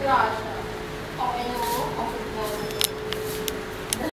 这个好